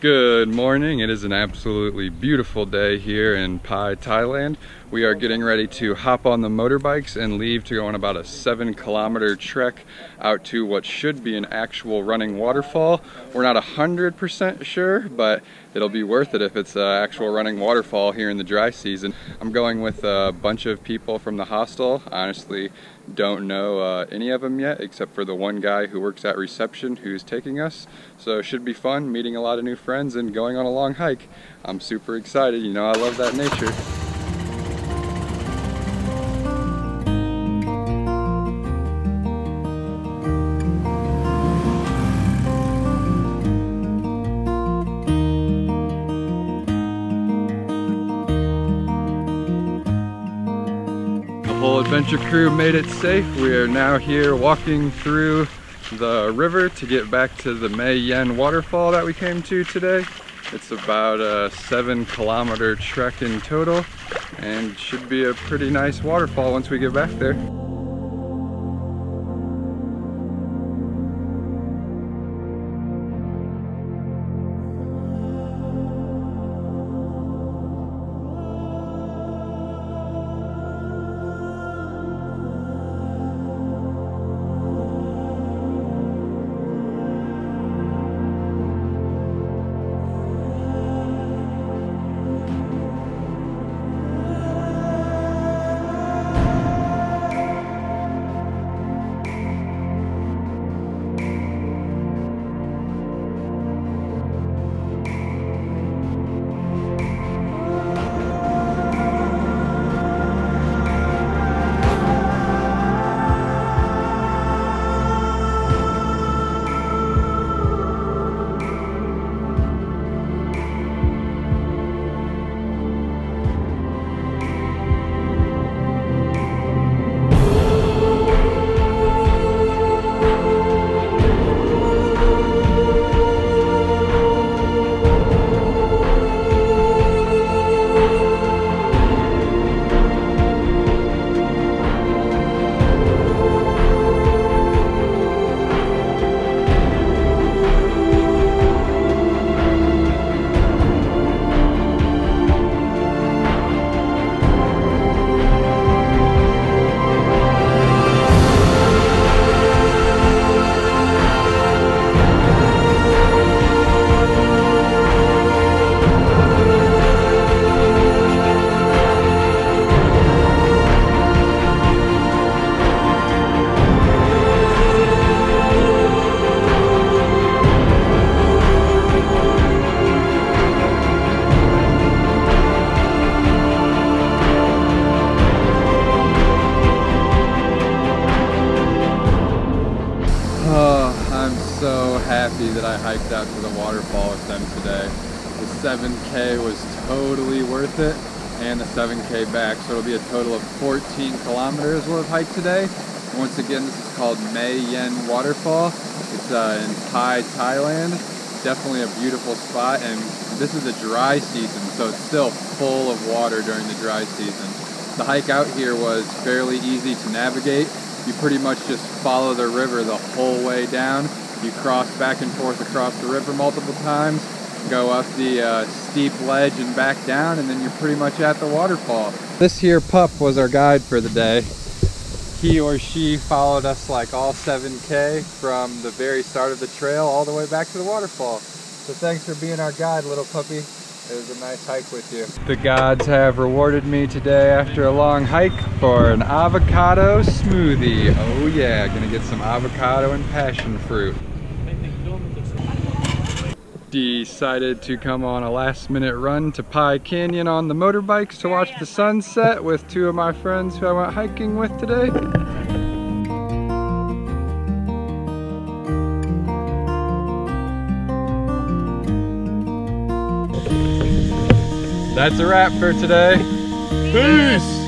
Good morning. It is an absolutely beautiful day here in Pai, Thailand. We are getting ready to hop on the motorbikes and leave to go on about a seven kilometer trek out to what should be an actual running waterfall. We're not 100% sure, but it'll be worth it if it's an actual running waterfall here in the dry season. I'm going with a bunch of people from the hostel. Honestly, don't know uh, any of them yet except for the one guy who works at reception who's taking us. So it should be fun meeting a lot of new friends and going on a long hike. I'm super excited. You know, I love that nature. Adventure crew made it safe. We are now here walking through the river to get back to the Mae Yen waterfall that we came to today. It's about a seven kilometer trek in total and should be a pretty nice waterfall once we get back there. That I hiked out to the waterfall with them today. The 7K was totally worth it and the 7K back. So it'll be a total of 14 kilometers we'll have hiked today. Once again, this is called Mae Yen Waterfall. It's uh, in Pai, Thailand. Definitely a beautiful spot and this is a dry season, so it's still full of water during the dry season. The hike out here was fairly easy to navigate. You pretty much just follow the river the whole way down you cross back and forth across the river multiple times, go up the uh, steep ledge and back down, and then you're pretty much at the waterfall. This here pup was our guide for the day. He or she followed us like all 7K from the very start of the trail all the way back to the waterfall. So thanks for being our guide, little puppy. It was a nice hike with you. The gods have rewarded me today after a long hike for an avocado smoothie. Oh yeah, gonna get some avocado and passion fruit decided to come on a last minute run to Pai Canyon on the motorbikes to watch the sunset with two of my friends who I went hiking with today. That's a wrap for today. Peace!